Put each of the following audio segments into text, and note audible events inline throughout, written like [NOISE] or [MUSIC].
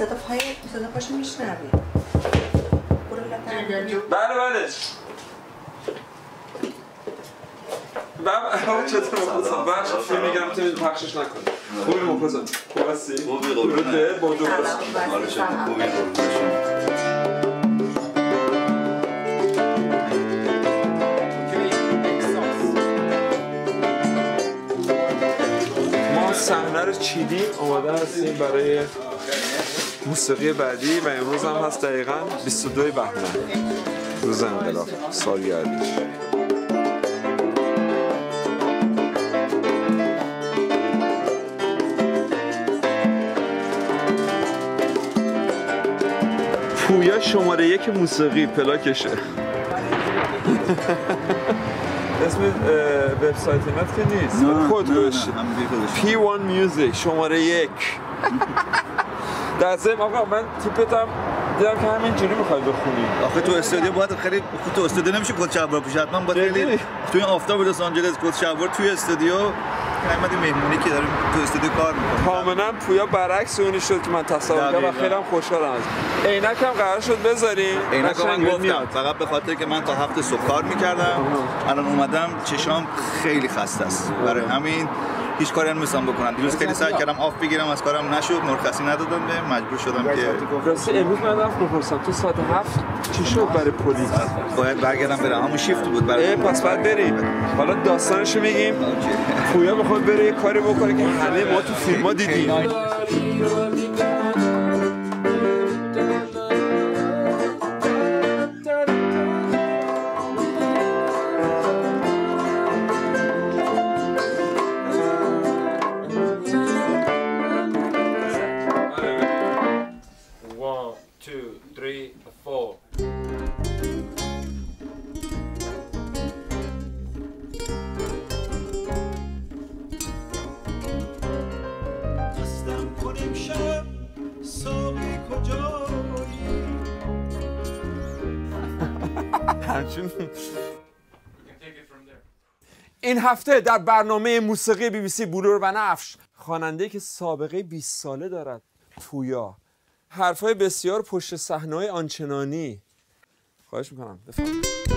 صدا پای صدا پاشو میشنوی بله بله. بابا چطور مخلصم بخش فیلم میگم؟ تو پخشش نکنی خوبی مخلصم. خوب هستی؟ خوبی قربونه به با دو خوبی قربونه صحنه رو چیدیم آماده هستیم برای موسیقی بعدی و امروز هم هست دقیقا 22 بهمن. روز انقلاب سالگردش پویا شماره یک موسیقی پلاکشه. [LAUGHS] اسم وبسایت نت که نیست. خود گوشی P1 Music شماره یک. [LAUGHS] در ضمن آقا من تیپتم دیدم که همینجوری می‌خوای بخونی. آخه تو استودیو باید خیلی تو استودیو نمیشه کت شلوار پوشی حتما باید خیلی؟ تو این آفتاب لس آنجلس کت شلوار توی استودیو. قیمت مهمونی که داریم تو استودیو کار می‌کنیم. کاملا پویا برعکس اونی شد که من تصور کردم و. خیلی هم خوشحالم از. عینک هم قرار شد بذاریم. عینک من گفتم. فقط به خاطر که من تا هفته صبح کار می‌کردم. الان اومدم چشام خیلی خسته است. برای همین هیچ کاری نمیستم بکنم. دیروز خیلی سعی کردم آف بگیرم از کارم نشد مرخصی ندادم به مجبور شدم که راستی امروز من رفت بپرسم تو ساعت هفت چی شد برای پلیس؟ باید برگردم برم. همون شیفت بود برای پس باید بریم حالا داستانشو میگیم. پویا بخواد بره یه کاری بکنه که همه ما تو فیلم ها دیدیم هفته در برنامه موسیقی بی بی سی بلور و نفش خواننده که سابقه 20 ساله دارد. پویا. حرفای بسیار پشت صحنه آنچنانی. خواهش می‌کنم. بفرمایید.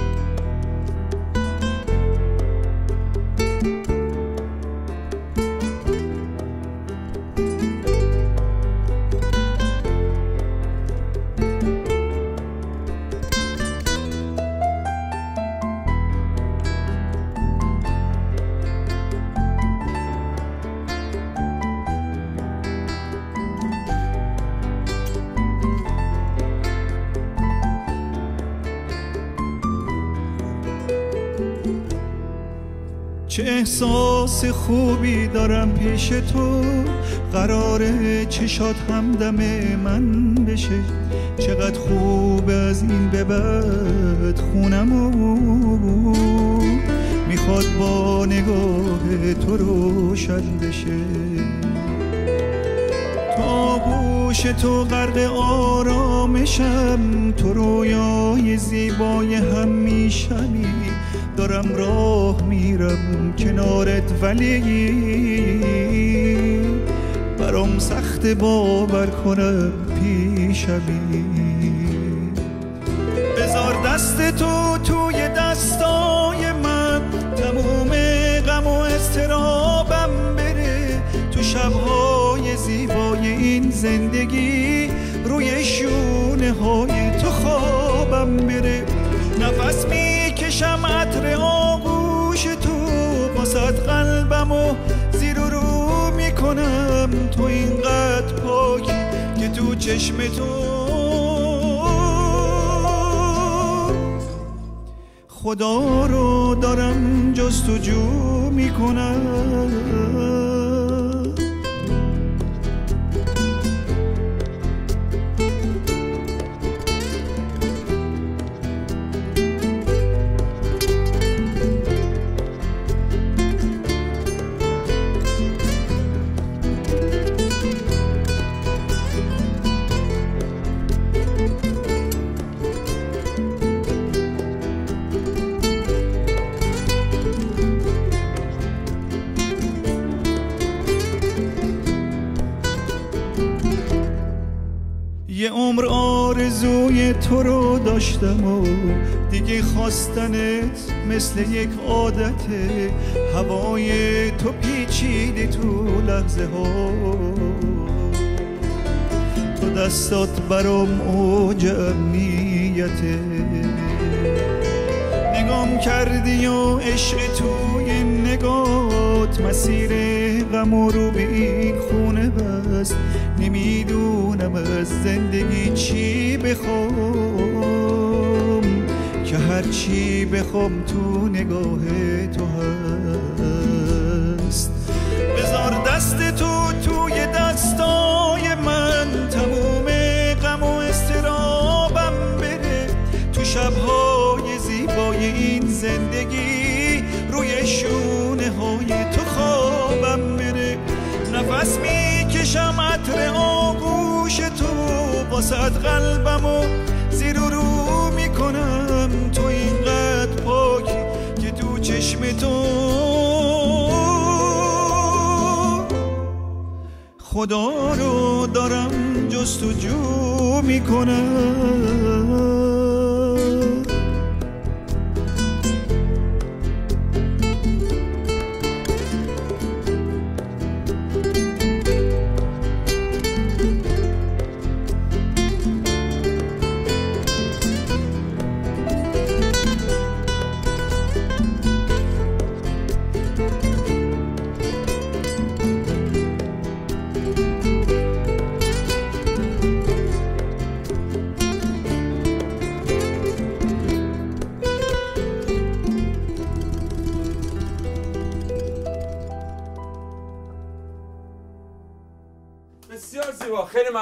احساس خوبی دارم پیش تو. قراره چشات همدم من بشه. چقدر خوب از این به بعد خونم می‌خواد با نگاه تو روشن بشه. تا گوش تو غرق آرامشم تو رویای زیبای هم میشمی دارم راه میرم کنارت ولی برام سخت باور کنم پیشمی. بذار دست تو توی دستای من تموم غم و استرابم بره. تو شبهای زیبای این زندگی روی شونه های تو خوابم بره. نفس می‌کشم عطر آغوش تو واسد قلبم و زیر و رو می‌کنم. تو اینقدر پاک که تو چشم تو. خدا رو دارم جستجو می‌کنم. تو رو داشتم و دیگه خواستنت مثل یک عادته هوای تو پیچیدی تو لحظه ها. تو دستات برام اوج امنیته نگام کردی و عشق توی نگات. مسیر غم رو به این خونه بست. نمی‌دونم از زندگی چی بخوام که هر چی بخوام تو نگاه تو هست. واسد قلبم و زیر و رو می‌کنم. تو اینقدر پاکی که تو چشم تو. خدا رو دارم جستجو می‌کنم.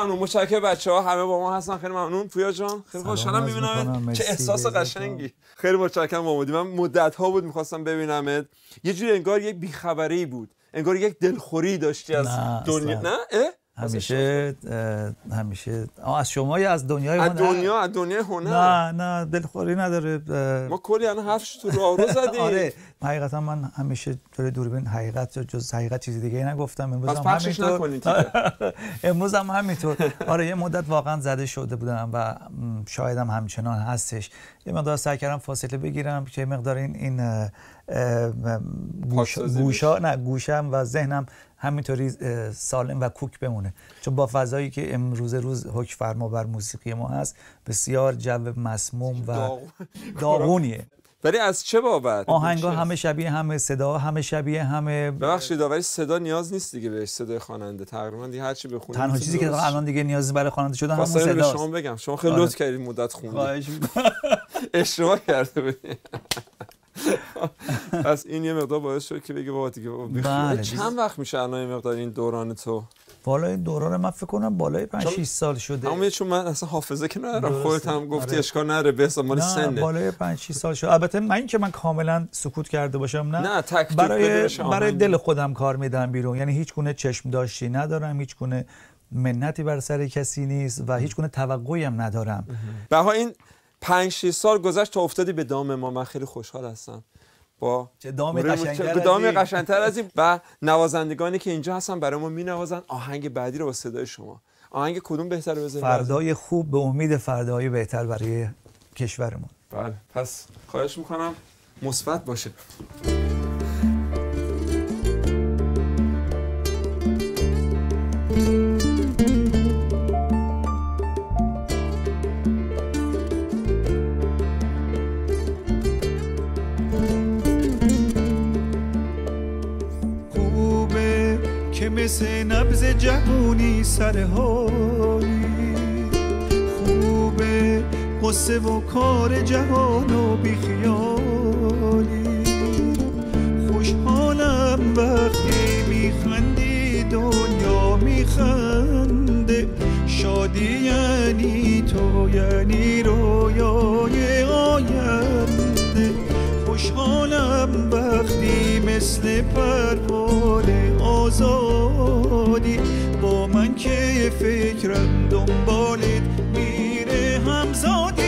ممنون. متشکرم بچه ها همه با ما هستن. خیلی ممنون. پویا جان خیلی خوشحالم. می‌بینم چه احساس قشنگی. خیلی متشکرم اومدی من مدت ها بود می‌خواستم ببینمت. یه جوری انگار یک بیخبری بود. انگار یک دلخوری داشتی از دنیا. نه؟ اه؟ همیشه همیشه. از شما یا از دنیای از هنر؟ دنیا از دنیای هنر. نه نه دلخوری نداره. ما کلی الان حرفش تو راه رو [LAUGHS] زدیم. آره حقیقتا من همیشه جلوی دوربین حقیقت جز حقیقت چیزی دیگه نگفتم. امروز هم همینطور. [LAUGHS] امروز هم همینطور. آره یه مدت واقعا زده شده بودم و شایدم همچنان هستش. یه مقدار سعی کردم فاصله بگیرم که مقدار این این گوش گوشا نه گوشم و ذهنم همینطوری سالم و کوک بمونه. چون با فضایی که امروز روز حکم فرما بر موسیقی ما هست بسیار جو مسموم و داغ- داغونیه. ولی از چه بابت؟ آهنگا؟ همه شبیه همه صدا همه شبیه همه ببخشید داوری صدا نیاز نیست دیگه بهش صدای خواننده. تقریبا دیگه هر چی بخونی تنها چیزی که الان دیگه نیازی برای خواننده شده همون صداست. شما بگم شما خیلی آره. لطف کردید مدت خوندید. [LAUGHS] اشتباه کرده بودی. [LAUGHS] پس این یه مقدار باعث شد که بگه بابا دیگه. بله، چند وقت میشه الان مقدار این دوران تو؟ بالای دوران من فکر کنم بالای 5 6 سال شده. اما چون من اصلا حافظه که ندارم. خودت هم گفتی آره. اشکال نره به حساب سنه. بالای 5 6 سال شد البته من اینکه من کاملا سکوت کرده باشم نه. نه، تک برای برای. دل خودم کار میدم بیرون. یعنی هیچ گونه چشم داشتی ندارم هیچ گونه منتی بر سر کسی نیست و هیچ گونه توقعی هم ندارم. بها این 5 6 سال گذشت تا افتادی به دام ما. من خیلی خوشحال هستم. با چه دام قشنگتر دام این. قشنگتر از این. [LAUGHS] و نوازندگانی که اینجا هستن برای ما مینوازن. آهنگ بعدی رو با صدای شما. آهنگ کدوم بهتره بذاریم فردای خوب به امید فردای بهتر برای کشورمون. بله. پس خواهش می‌کنم مثبت باشه. خوبه مثل نبز جوونی سر حالی. خوبه قصه و کار جهان و بیخیالی. خوشحالم وقتی میخندی دنیا میخنده. شادی یعنی تو یعنی رویای آینده. خوشحالم وقتی مثل پروانه آزادی. با من که فکرم دنبالت میره همزادی.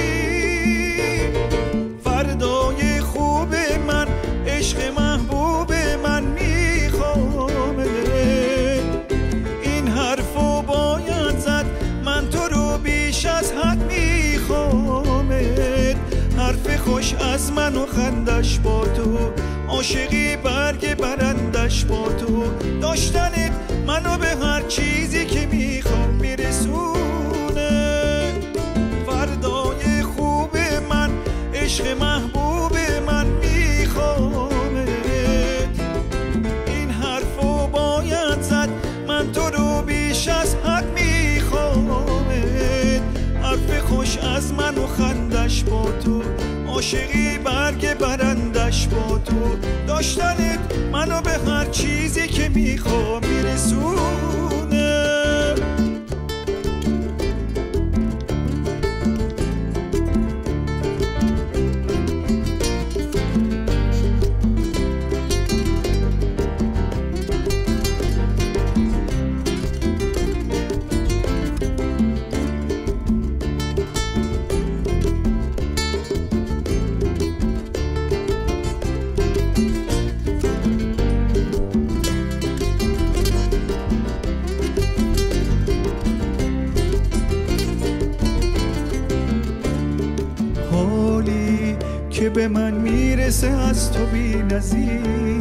فردای خوب من عشق محبوب من می‌خوام این حرفو باید زد من تو رو بیش از حد می‌خوام حرف خوش از من و خندش با تو عاشقی برگ برندش با تو. داشتنت منو به هر چیزی که می‌خوام میرسونه. فردای خوب من عشق محبوب من میخوامه. این حرفو باید زد من تو رو بیش از حد میخوامه. حرف خوش از من و خندش با تو. عاشقی برگ برندش با تو. داشتنت منو به هر چیزی که می‌خوام میرسونه می‌رسه از تو بی نظیره.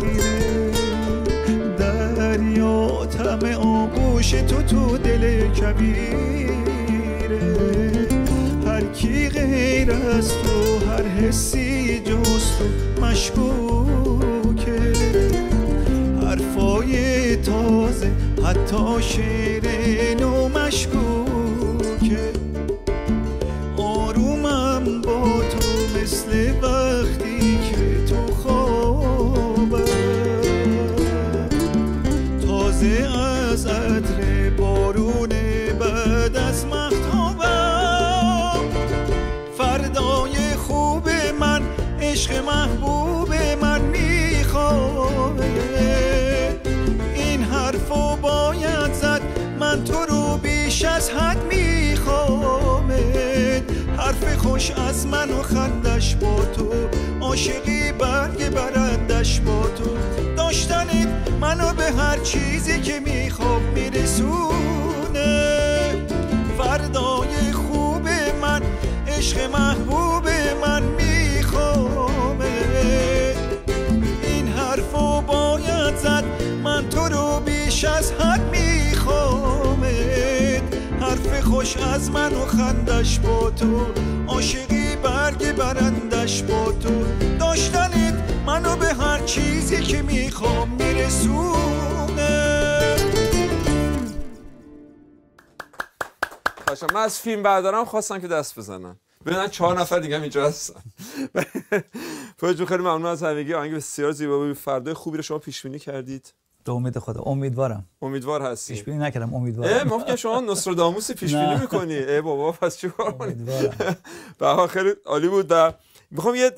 دریا تم آغوش تو تو دل کبیره. هر کی غیر از تو هر حسی جز تو مشکوکه. حرفای تازه حتی شعر نو مشکوکه. خوش از من و خندش با تو. عاشقی برگ برندش با تو. داشتنت منو به هر چیزی که می‌خوام میرسونه. فردای خوب من عشق محبوب من میخوامه این حرفو باید زد من تو رو بیش از حد میخوامت حرف خوش از من و خندش با تو. عاشقی برگ برندش با تو. داشتنت منو به هر چیزی که می‌خوام میرسونه. باشه من از فیلم بردارم خواستم که دست بزنم ببینن چهار نفر دیگه هم اینجا هستن. [LAUGHS] جون خیلی ممنون از همگی. آهنگ بسیار زیبا بود. فردای خوبی رو شما پیش بینی کردید. به امید خدا. امیدوارم. امیدوار هستی. پیش بینی نکردم امیدوارم. ممکن شما نوستراداموس پیش بینی. می‌کنی. ای بابا پس چیکار کنی؟ [LAUGHS] به خیلی عالی بود و می‌خوام یه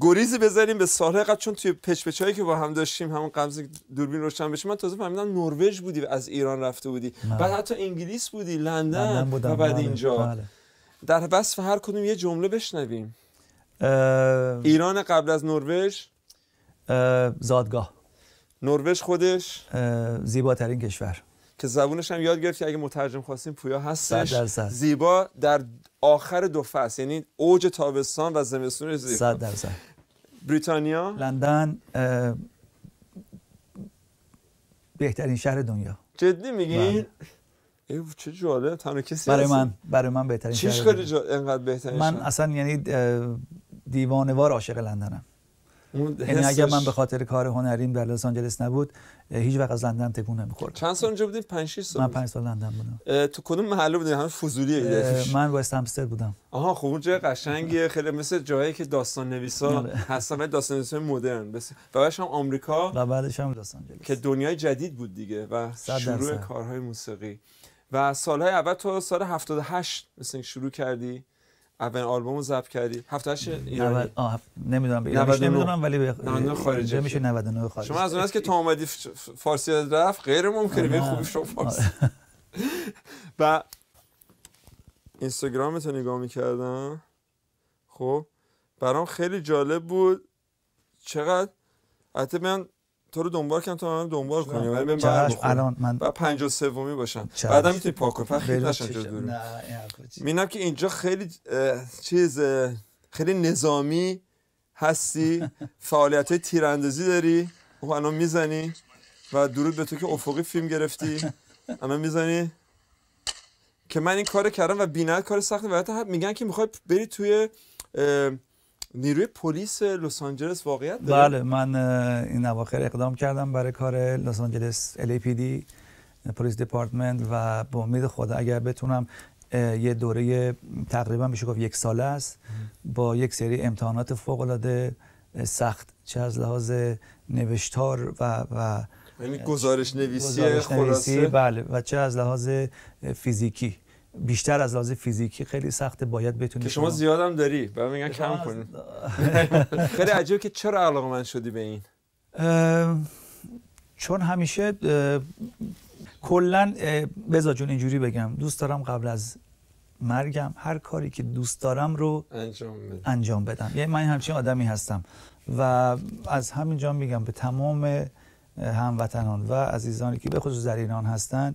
گریزی بزنیم به سالهای قبل چون توی پچ پچایی که با هم داشتیم همون قبض دوربین روشن بشه من تازه فهمیدم نروژ بودی و از ایران رفته بودی. نه. بعد حتی انگلیس بودی لندن, و بعد بله، اینجا. بله. در وصف هر کدوم یه جمله بشنویم. اه، ایران قبل از نروژ؟ اه، زادگاه. نروژ خودش زیباترین کشور که زبونش هم یاد گرفتی اگه مترجم خواستیم پویا هستش صد. زیبا در آخر دو فصل یعنی اوج تابستان و زمستون زیبا صد درصد بریتانیا لندن بهترین شهر دنیا جدی میگین بله. ای چه جالب تنها کسی برای؟ من برای من بهترین چیش شهر خیلی. جا... انقدر بهترین من شهر؟ اصلا یعنی دیوانوار عاشق لندنم یعنی اگر من به خاطر کار هنریم در لس آنجلس نبود هیچ وقت از لندن تکون نمیخوردم چند سال اونجا بودین؟ 5 6 سال من بود؟ پنج سال لندن بودم. تو کدوم محله بودین؟ همه فضولیه من وست همستر بودم. آها خب اون جای قشنگیه. خیلی مثل جایی که داستان نویسا آره. [LAUGHS] هستن ولی داستان نویسای مدرن. بس و بعدش هم آمریکا و بعدش هم لس آنجلس. که دنیای جدید بود دیگه و شروع. کارهای موسیقی. و سالهای اول تو سال 78 مثل اینکه شروع کردی. اولین آلبومو ضبط کردی. 78 ایرانی؟ 90 آه نمی‌دونم ایرانیش 99. نمی‌دونم ولی به 99 خارجی. اینجا میشه. 99 خارجی. شما از اون که تو اومدی فارسی رفت غیر ممکنه به. خوبی شما فارسی. [LAUGHS] و اینستاگرامت رو نگاه می‌کردم. خب برام خیلی جالب بود. چقدر؟ حتی من تو رو دنبال کنم تو من دنبال کنی. ولی چشم بخوره. الان من و پنج سومی باشم. بعدم می‌تونی پاک کنی. فقط نشن. نه؟ می‌بینم که اینجا خیلی چیز خیلی نظامی هستی. [LAUGHS] فعالیت های تیراندازی داری. او الان می‌زنی و درود به تو که افقی فیلم گرفتی. الان می‌زنی. که من این کار کردم و بینت کار سخته. و حتی میگن که می‌خوای بری توی اه، نیروی پلیس لس آنجلس واقعیت داره؟ بله من این اواخر اقدام کردم برای کار لس آنجلس LAPD پلیس دپارتمنت و به امید خدا اگر بتونم یه دوره تقریبا میشه گفت یک ساله است با یک سری امتحانات فوق العاده سخت چه از لحاظ نوشتار و و یعنی گزارش نویسی گزارش نویسی بله و چه از لحاظ فیزیکی. بیشتر از لحاظ فیزیکی خیلی سخته باید بتونی که شما زیادم داری. بعد میگن کم کنیم [LAUGHS] خیلی عجیبه که چرا علاقه من شدی به این؟ چون همیشه کلا بزا جون اینجوری بگم دوست دارم قبل از مرگم هر کاری که دوست دارم رو انجام انجام بدم. یعنی من همچین آدمی هستم و از همینجا میگم به تمام هموطنان و عزیزانی که به خصوص در ایران هستن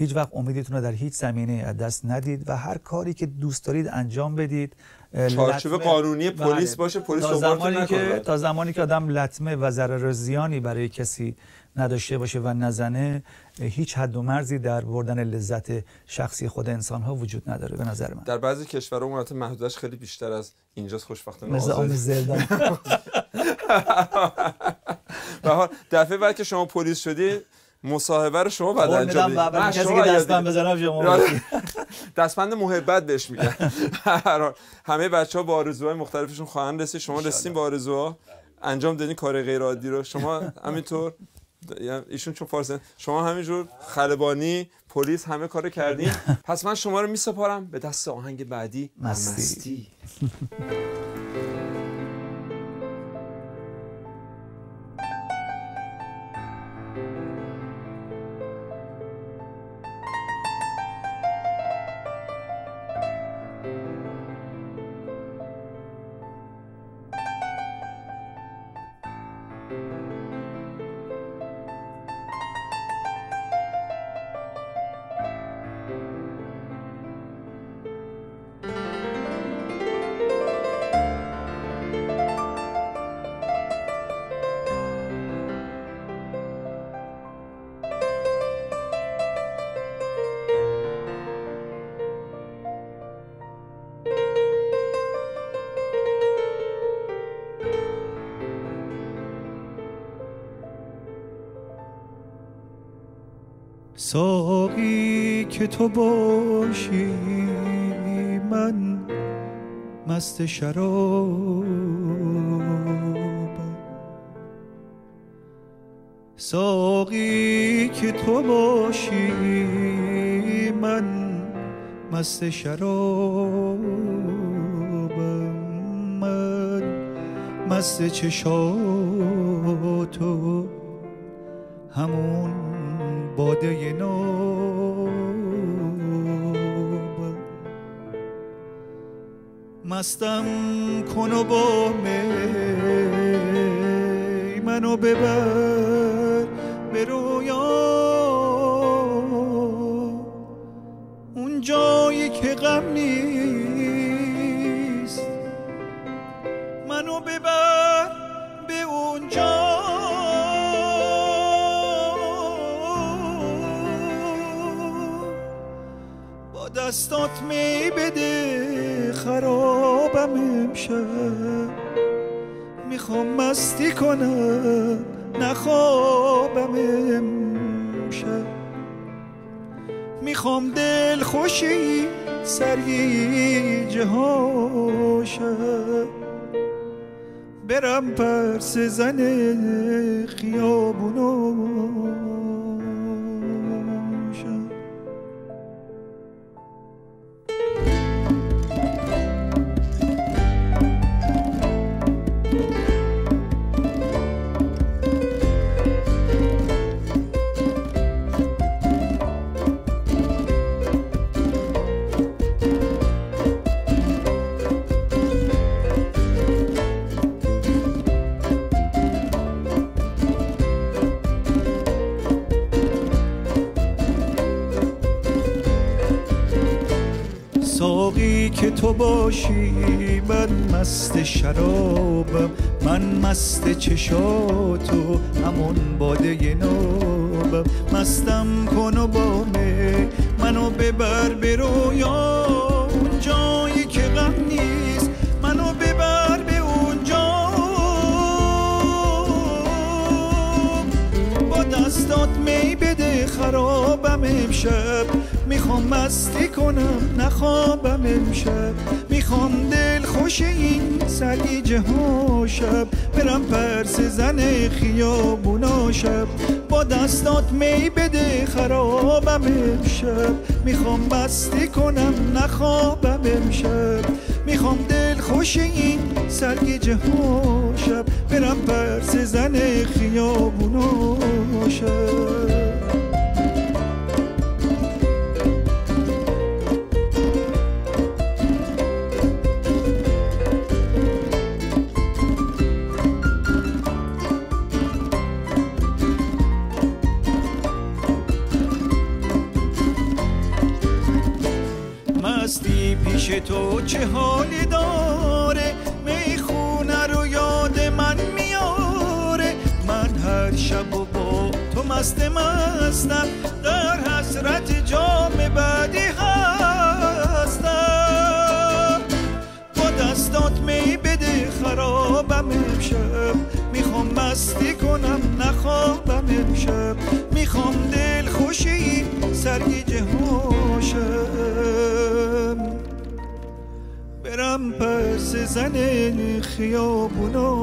هیچ وقت امیدتون رو در هیچ زمینه از دست ندید و هر کاری که دوست دارید انجام بدید چارچوب قانونی پلیس بله. باشه پلیس تا زمانی که تا زمانی که آدم لطمه و ضرر زیانی برای کسی نداشته باشه و نزنه هیچ حد و مرزی در بردن لذت شخصی خود انسان ها وجود نداره به نظر من. در بعضی کشورها اون محدودش خیلی بیشتر از اینجاست خوشبختانه مثل [LAUGHS] حال دفعه بعد که شما پلیس شدی مصاحبه رو شما بعد انجام بدید نه، کسی که دستم. بزنم شما آره. [LAUGHS] دستبند محبت بهش میگن هر حال همه بچه ها با آرزوهای مختلفشون خواهند رسید شما رسیدین با آرزوها انجام دادین کار غیر عادی رو شما همینطور یعنی ایشون چون فارسی شما همینجور خلبانی پلیس همه کار کردین [LAUGHS] پس من شما رو میسپارم به دست آهنگ بعدی مستی. مستی. [LAUGHS] ساقی که تو باشی من مست شرابم. ساقی که تو باشی من مست شرابم. من مست چشاتو مستم کن و با می منو ببر به رویا. اون جایی که غم نیست منو ببر به اونجا. با دستات می بده خرابم امشب. می‌خوام مستی کنم نخوابم امشب. می‌خوام دل خوشی سری جهاشم برم پرس زن خیابوناشم تو باشی من مست شرابم من مست چشاتو همون باده نابم مستم کن و بامه منو ببر به رویا اون جایی که غم نیست. منو ببر به اونجا. با دستات می بده خرابم امشب. می‌خوام مستی کنم نخوابم امشب. می‌خوام دل خوش این سرگیجه ها شب. برم پرس زن خیابونا شب با دستات می بده خرابم امشب. می‌خوام مستی کنم نخوابم امشب. می‌خوام دل خوش این سرگیجه ها شب. برم پرس زن خیابونا شب پیش تو چه حالی داره؟ می‌خونه رو یاد من میاره. من هر شب و با تو مست مستم. در حسرت جام بعدی هستم. با دستات می بده خرابم امشب. می‌خوام مستی کنم نخوابم امشب. می‌خوام دل خوشی سرگیجه هاشم برم پس زن خیابوناشم.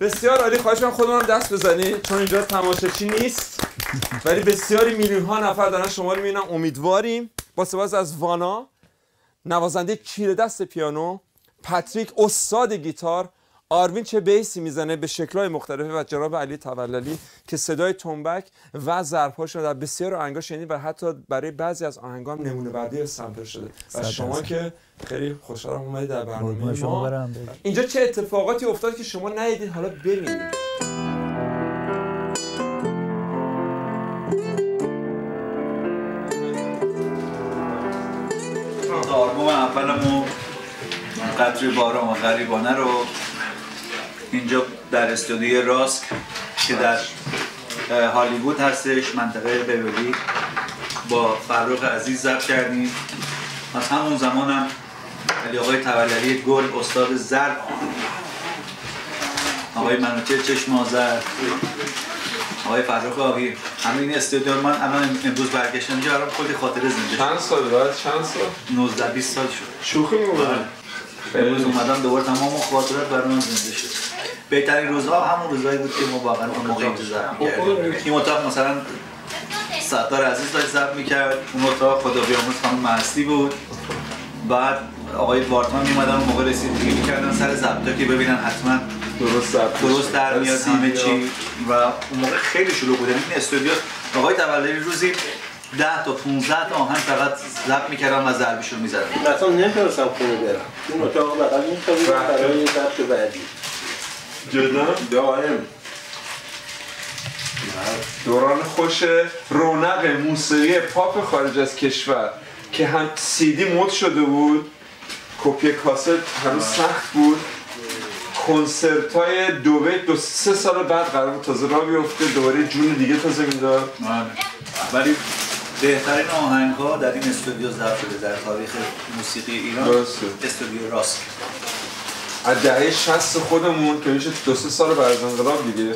بسیار عالی خواهش من خودمون دست بزنید چون اینجا تماشاچی نیست ولی بسیاری میلیون ها نفر دارن شما رو می‌بینن. امیدواریم. با سپاس از وانا نوازنده کیر دست پیانو پاتریک استاد گیتار آروین چه بیسی می‌زنه به شکلهای مختلفه و جناب علی توللی که صدای تنبک و ضربهاش رو در بسیار آهنگا شنید و حتی برای بعضی از آهنگا هم نمونه بردی سمپل شده. و شما. که خیلی خوشحالم اومدید در برنامه ما. اینجا چه اتفاقاتی افتاد که شما ندیدید حالا ببینید آلبوم اولمو قطر باران و غریبانه رو اینجا در استودیوی راسک که در هالیوود هستش منطقه بیولی با فرخ عزیز ضبط کردیم. از همون زمانم علی آقای توللی گل استاد زرد. آقای منوچه چشم آذر. آقای فرخ آقی همه این استودیو من الان امروز برگشتم. اینجا برام کلی خاطره زنده شد. چند سال بعد؟ چند سال؟ 19 20 سال شد. شوخی می‌کنم امروز اومدم دوباره تمام خاطرات برای من زنده شد. بهترین روزها همون روزهایی بود که ما واقعا اون موقع ضبط می‌کردیم. این اتاق مثلا ستار عزیز داشت ضبط می‌کرد. اون اتاق خدا بیامرز خانم مهستی بود. بعد آقای بارتمان می‌اومدن اون موقع رسیدگی می‌کردن سر ضبطا که ببینن حتما درست ضبط درست در میاد همه. چی. و اون موقع خیلی شلوغ بود. یعنی این استودیو آقای تولدی روزی 10 تا 15 تا آهنگ فقط ضبط می‌کردن و ضربشون می‌زدن. اصلا نمی‌تونستم خونه برم. این اتاق بغل میخوابیدم برای ضبط بعدی. جدا؟ دائم. دوران خوش رونق موسیقی پاپ خارج از کشور که هم سیدی مد شده بود کپی کاست هنوز سخت بود. کنسرت های دوبه دو سه سال بعد قرار بود تازه را بیفته دوباره جون دیگه تازه می‌داد. ولی بهترین آهنگ ها در این استودیو ضبط شده در تاریخ موسیقی ایران. درسته. استودیو راست. از دهه 60 خودمون که میشه دو سه سال بعد از انقلاب دیگه.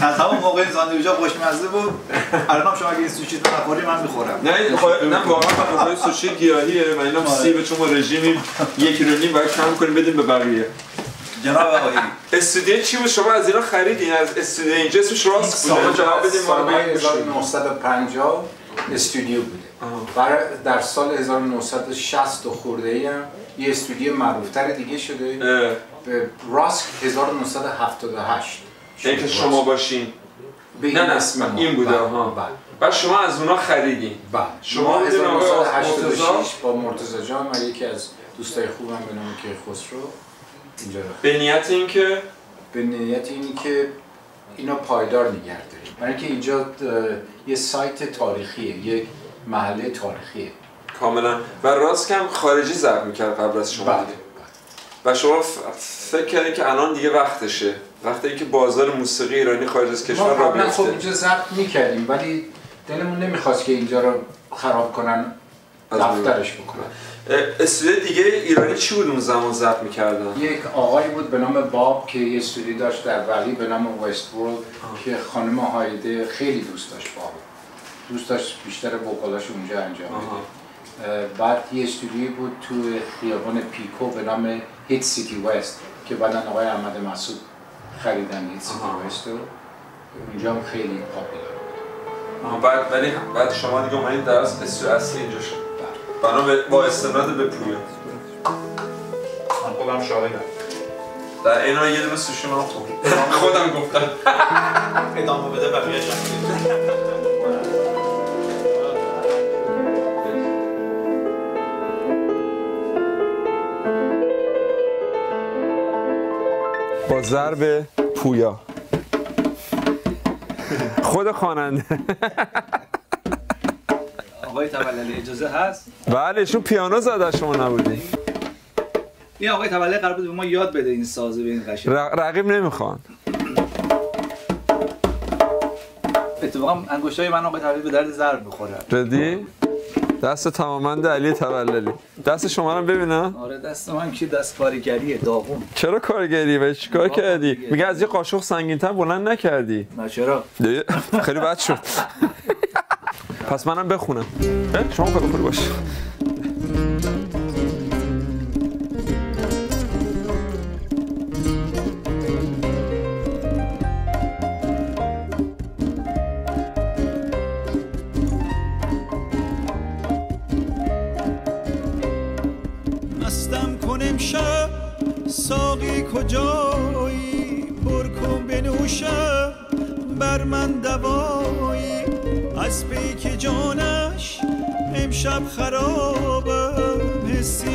از همون موقع این ساندویچا خوشمزه بود. الان هم شما اگه این سوشی رو نخوری من می‌خورم. نه خوا- نه واقعا موقع سوشی گیاهیه. و اینا سیبه چون ما رژیمیم یکی رو نیم باید کم کنیم بدیم به بقیه. جناب آقایی. استودیو چی بود؟ شما از اینا خریدین؟ از استودیو اینجا اسمش راست بوده. جواب بدیم ما سال بگیم. 1950 استودیو بوده برای در سال 1960 و خورده ای هم یه استودیو معروفتر دیگه شده. به راسک 1978 یعنی که شما باشین. به این نه نه. این بوده بله، ها بله. بعد شما از اونا خریدین. بله. شما شما بودین آقای 1986 مرتضی؟ با مرتضی جان و یکی از دوستای خوبم به نام که خسرو. اینجا به نیت این که؟ به نیت اینی که اینا پایدار نگه داریم. برای اینکه اینجا یه سایت تاریخیه یک محله تاریخیه. کاملا. و راست کم خارجی ضبط می‌کرد قبل از شما بله دیگه. و شما ف- فکر کردین که الان دیگه وقتشه. وقتی که بازار موسیقی ایرانی خارج از کشور را قبلا خب بیفته اینجا ضبط می‌کردیم ولی دلمون نمی‌خواست که اینجا رو خراب کنن دفترش بکنن. استودیو دیگه ایرانی چی بود اون زمان ضبط می‌کردن؟ یک آقایی بود به نام باب که یه استودیو داشت در ولی به نام وست ورلد که خانم هایده خیلی دوست داشت باب دوست داشت بیشتر وکالاش اونجا انجام بده. بعد یه استودیویی بود تو خیابان پیکو به نام هیت سیتی وست که بعدا آقای احمد مسعود خریدن هیت سیتی. وست رو. اونجا هم خیلی پاپولار آها، بعد ولی بعد شما دیگه اومدین در استودیو اصلی اینجا شد. بنا به با استناد به پویا. من خودم شاهدم. در این حال یه دونه سوشی من [LAUGHS] خودم گفتم. ادامه بده بقیه‌اش هم ضرب پویا. خود خواننده. آقای توللی اجازه هست؟ بله ایشون پیانو زده شما نبودی. این آقای توللی قرار بود به ما یاد بده این سازه به این قشنگ. رقیب نمی‌خوان. اتفاقا انگشتای من آقای توللی به درد ضرب می‌خوره. جدی؟ دست تمامند علی توللی. دست شما رو ببینم. آره دست من که دست کارگریه داغون. چرا کارگری و چیکار کردی؟ میگه از یه قاشق سنگین‌تر بلند نکردی. نه چرا؟ خیلی بد شد. [LAUGHS] پس منم بخونم. شما خیلی خوبی باش. ساقی کجایی پر کن بنوشم بر من دوایی. از پیک جانش امشب خرابم حسی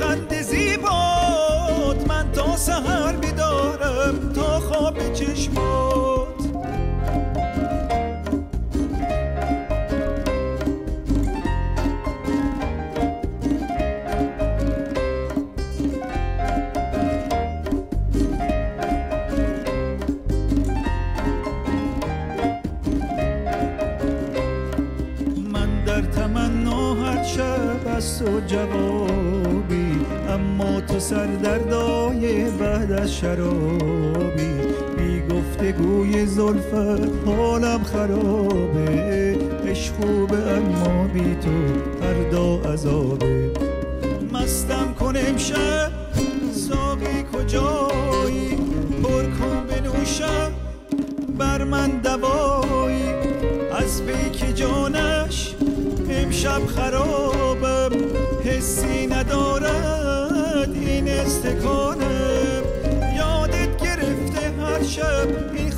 لبخند زیبات من تا سهر بیدارم تا خواب چشمات. من در تمنا هر شب از تو جوابی تو سردردای بعد از شرابی. بی گفتگوی زلفت حالم خرابه. عشق خوبه اما بی تو فردا عذابه. مستم کن امشب ساقی کجایی؟ پر کن بنوشم بر من دوایی. از پیک جانش امشب خرابم حسی ندارد استکانم یادت گرفته هر شب این